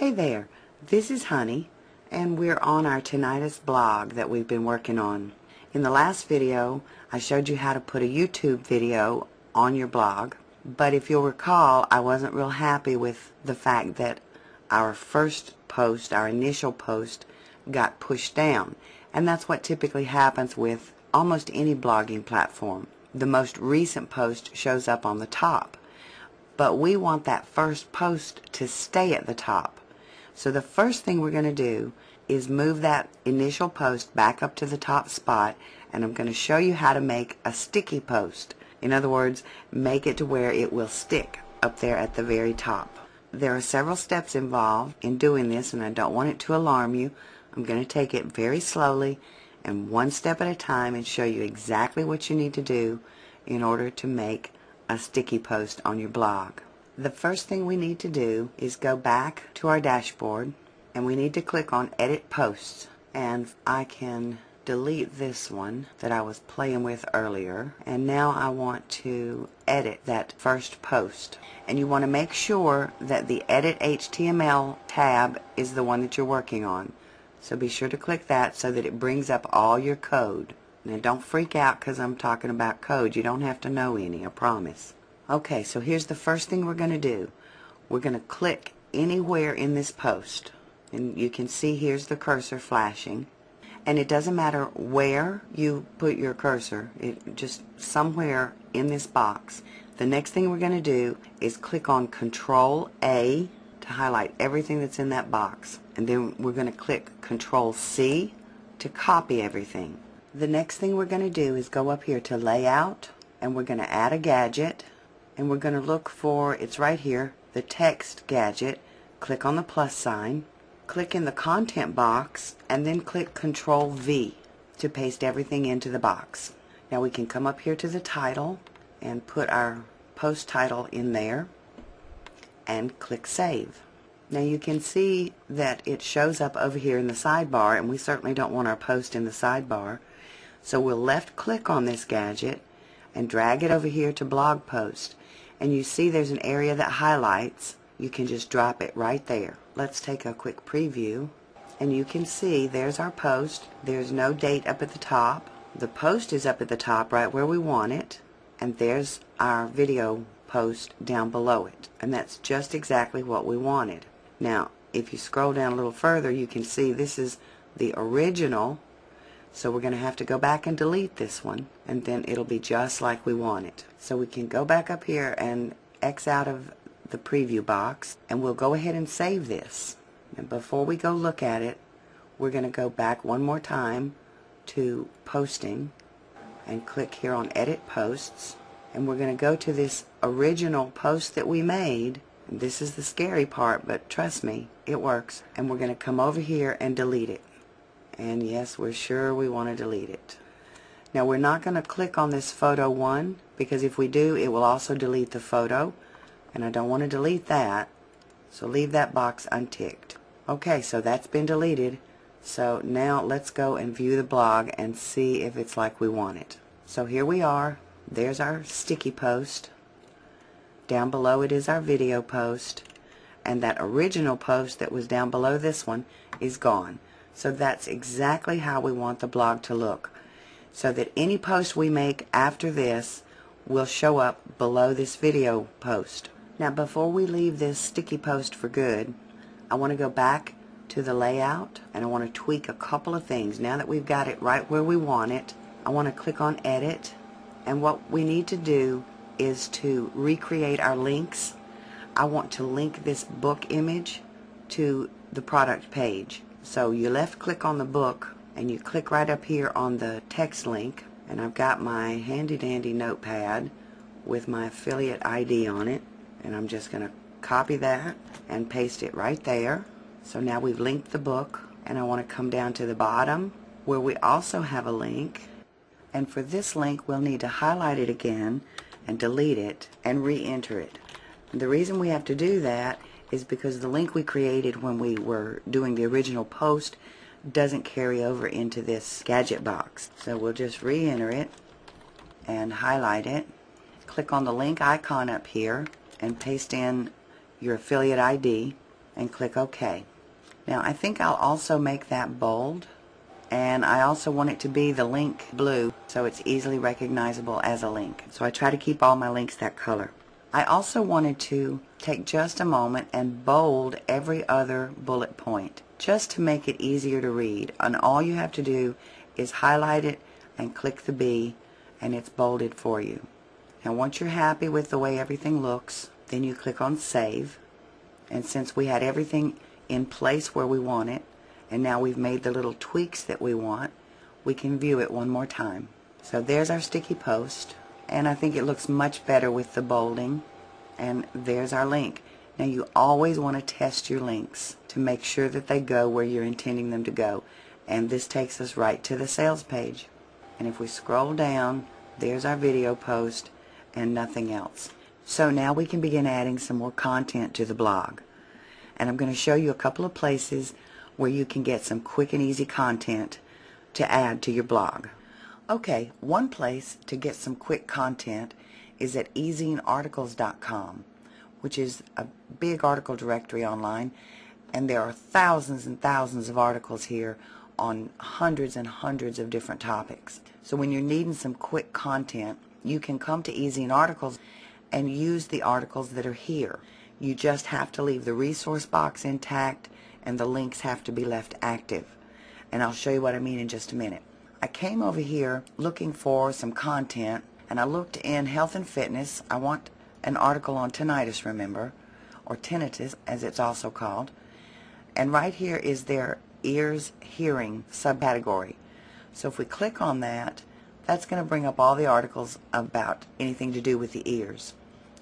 Hey there, this is Honey, and we're on our tinnitus blog that we've been working on. In the last video, I showed you how to put a YouTube video on your blog, but if you'll recall, I wasn't real happy with the fact that our first post, our initial post, got pushed down, and that's what typically happens with almost any blogging platform. The most recent post shows up on the top, but we want that first post to stay at the top. So the first thing we're going to do is move that initial post back up to the top spot and I'm going to show you how to make a sticky post. In other words, make it to where it will stick up there at the very top. There are several steps involved in doing this and I don't want it to alarm you. I'm going to take it very slowly and one step at a time and show you exactly what you need to do in order to make a sticky post on your blog. The first thing we need to do is go back to our dashboard and we need to click on edit posts. And I can delete this one that I was playing with earlier. And now I want to edit that first post. And you want to make sure that the edit HTML tab is the one that you're working on. So be sure to click that so that it brings up all your code. Now don't freak out because I'm talking about code. You don't have to know any I promise Okay, so here's the first thing we're going to do. We're going to click anywhere in this post. And you can see here's the cursor flashing. And it doesn't matter where you put your cursor, it just somewhere in this box. The next thing we're going to do is click on Control A to highlight everything that's in that box. And then we're going to click Control C to copy everything. The next thing we're going to do is go up here to Layout and we're going to add a gadget and we're going to look for, it's right here, the text gadget. Click on the plus sign, click in the content box, and then click Control V to paste everything into the box. Now we can come up here to the title and put our post title in there and click Save. Now you can see that it shows up over here in the sidebar and we certainly don't want our post in the sidebar. So we'll left click on this gadget and drag it over here to blog post. And you see there's an area that highlights. You can just drop it right there. Let's take a quick preview. And you can see there's our post. There's no date up at the top. The post is up at the top right where we want it. And there's our video post down below it. And that's just exactly what we wanted. Now if you scroll down a little further you can see this is the original so we're going to have to go back and delete this one and then it'll be just like we want it. So we can go back up here and X out of the preview box and we'll go ahead and save this. And before we go look at it, we're going to go back one more time to posting and click here on edit posts and we're going to go to this original post that we made this is the scary part but trust me it works and we're going to come over here and delete it and yes we're sure we want to delete it. Now we're not going to click on this photo one because if we do it will also delete the photo. And I don't want to delete that. So leave that box unticked. Okay so that's been deleted. So now let's go and view the blog and see if it's like we want it. So here we are. There's our sticky post. Down below it is our video post. And that original post that was down below this one is gone so that's exactly how we want the blog to look. So that any post we make after this will show up below this video post. Now before we leave this sticky post for good, I want to go back to the layout and I want to tweak a couple of things. Now that we've got it right where we want it, I want to click on edit and what we need to do is to recreate our links. I want to link this book image to the product page. So you left click on the book and you click right up here on the text link and I've got my handy dandy notepad with my affiliate ID on it and I'm just going to copy that and paste it right there. So now we've linked the book and I want to come down to the bottom where we also have a link and for this link we'll need to highlight it again and delete it and re-enter it. And the reason we have to do that is because the link we created when we were doing the original post doesn't carry over into this gadget box. So we'll just re-enter it and highlight it. Click on the link icon up here and paste in your affiliate ID and click OK. Now I think I'll also make that bold and I also want it to be the link blue so it's easily recognizable as a link. So I try to keep all my links that color. I also wanted to take just a moment and bold every other bullet point just to make it easier to read. And all you have to do is highlight it and click the B and it's bolded for you. Now once you're happy with the way everything looks then you click on save. And since we had everything in place where we want it and now we've made the little tweaks that we want we can view it one more time. So there's our sticky post and I think it looks much better with the bolding and there's our link. Now you always want to test your links to make sure that they go where you're intending them to go. And this takes us right to the sales page. And if we scroll down there's our video post and nothing else. So now we can begin adding some more content to the blog. And I'm going to show you a couple of places where you can get some quick and easy content to add to your blog. Okay, one place to get some quick content is at ezinearticles.com, which is a big article directory online, and there are thousands and thousands of articles here on hundreds and hundreds of different topics. So when you're needing some quick content, you can come to Ezine Articles and use the articles that are here. You just have to leave the resource box intact and the links have to be left active. And I'll show you what I mean in just a minute. I came over here looking for some content and I looked in health and fitness. I want an article on tinnitus, remember, or tinnitus as it's also called. And right here is their ears hearing subcategory. So if we click on that, that's going to bring up all the articles about anything to do with the ears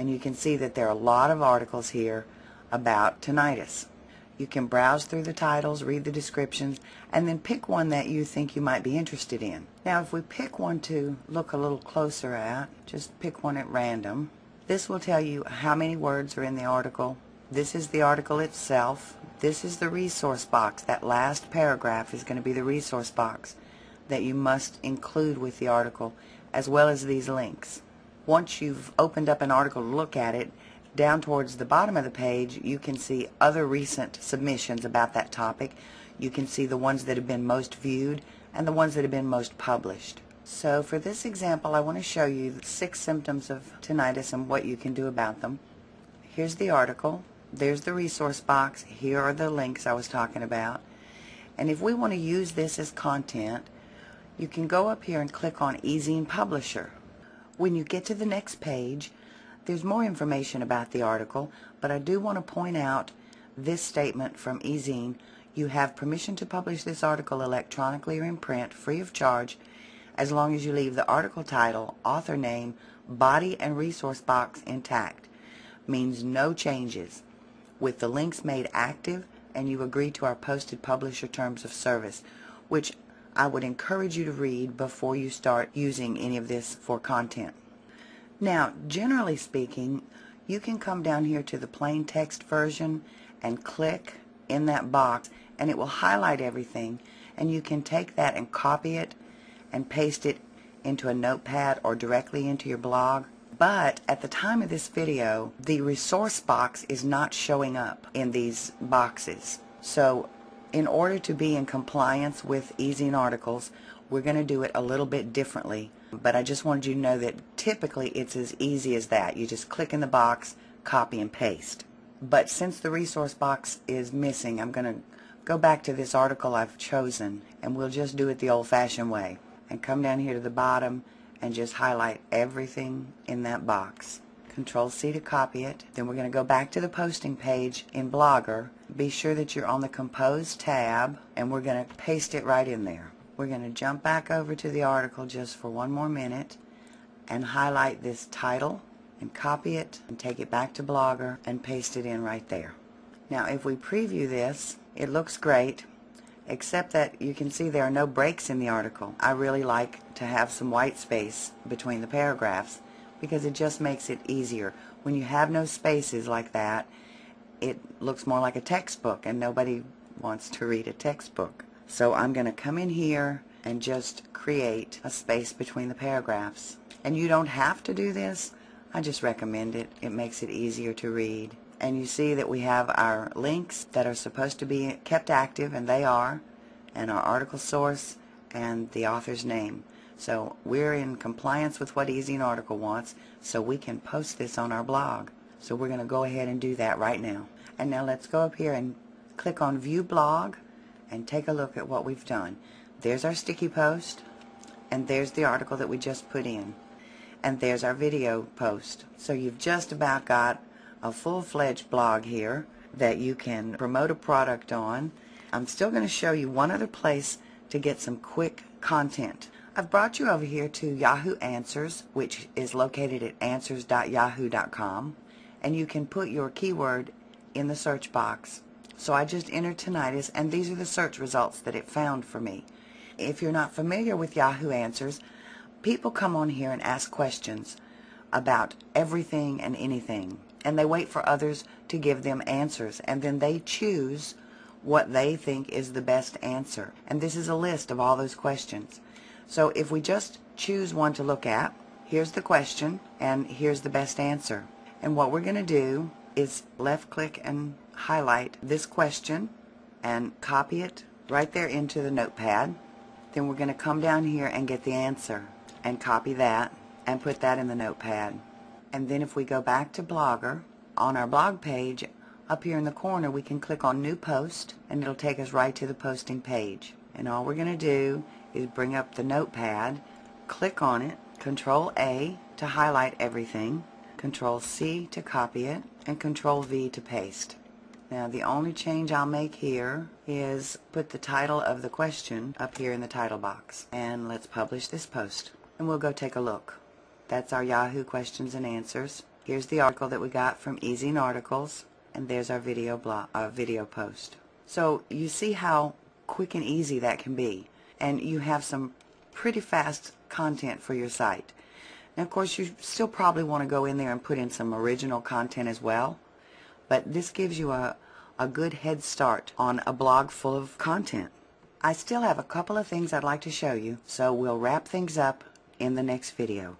and you can see that there are a lot of articles here about tinnitus. You can browse through the titles, read the descriptions, and then pick one that you think you might be interested in. Now if we pick one to look a little closer at, just pick one at random, this will tell you how many words are in the article. This is the article itself. This is the resource box. That last paragraph is going to be the resource box that you must include with the article, as well as these links once you've opened up an article to look at it, down towards the bottom of the page, you can see other recent submissions about that topic. You can see the ones that have been most viewed and the ones that have been most published. So for this example, I want to show you the six symptoms of tinnitus and what you can do about them. Here's the article. There's the resource box. Here are the links I was talking about. And if we want to use this as content, you can go up here and click on Ezine Publisher. When you get to the next page, there's more information about the article, but I do want to point out this statement from Ezine. You have permission to publish this article electronically or in print, free of charge, as long as you leave the article title, author name, body, and resource box intact. Means no changes. With the links made active, and you agree to our posted publisher terms of service, which I would encourage you to read before you start using any of this for content. Now, generally speaking, you can come down here to the plain text version and click in that box and it will highlight everything and you can take that and copy it and paste it into a notepad or directly into your blog. But at the time of this video, the resource box is not showing up in these boxes. So in order to be in compliance with Ezine articles, we're going to do it a little bit differently. But I just wanted you to know that typically it's as easy as that. You just click in the box, copy and paste. But since the resource box is missing, I'm going to go back to this article I've chosen and we'll just do it the old-fashioned way and come down here to the bottom and just highlight everything in that box. Control C to copy it. Then we're going to go back to the posting page in Blogger. Be sure that you're on the Compose tab and we're going to paste it right in there. We're going to jump back over to the article just for one more minute and highlight this title and copy it and take it back to Blogger and paste it in right there. Now if we preview this, it looks great except that you can see there are no breaks in the article. I really like to have some white space between the paragraphs because it just makes it easier. When you have no spaces like that, it looks more like a textbook and nobody wants to read a textbook. So I'm going to come in here and just create a space between the paragraphs. And you don't have to do this. I just recommend it. It makes it easier to read. and you see that we have our links that are supposed to be kept active and they are and our article source and the author's name so we're in compliance with what Ezine Article wants so we can post this on our blog so we're going to go ahead and do that right now and now let's go up here and click on view blog and take a look at what we've done there's our sticky post and there's the article that we just put in and there's our video post so you've just about got a full-fledged blog here that you can promote a product on. I'm still going to show you one other place to get some quick content. I've brought you over here to Yahoo Answers, which is located at answers.yahoo.com, and you can put your keyword in the search box. So I just entered tinnitus, and these are the search results that it found for me. If you're not familiar with Yahoo Answers, people come on here and ask questions about everything and anything and they wait for others to give them answers and then they choose what they think is the best answer. And this is a list of all those questions. So if we just choose one to look at here's the question and here's the best answer. And what we're going to do is left click and highlight this question and copy it right there into the notepad then we're going to come down here and get the answer and copy that and put that in the notepad and then if we go back to Blogger, on our blog page, up here in the corner, we can click on New Post, and it'll take us right to the posting page. And all we're going to do is bring up the notepad, click on it, Control A to highlight everything, Control C to copy it, and Control V to paste. Now the only change I'll make here is put the title of the question up here in the title box. And let's publish this post. And we'll go take a look. That's our Yahoo questions and answers. Here's the article that we got from Ezine Articles, and there's our video blog, uh, video post. So you see how quick and easy that can be, and you have some pretty fast content for your site. Now, of course, you still probably want to go in there and put in some original content as well, but this gives you a, a good head start on a blog full of content. I still have a couple of things I'd like to show you, so we'll wrap things up in the next video.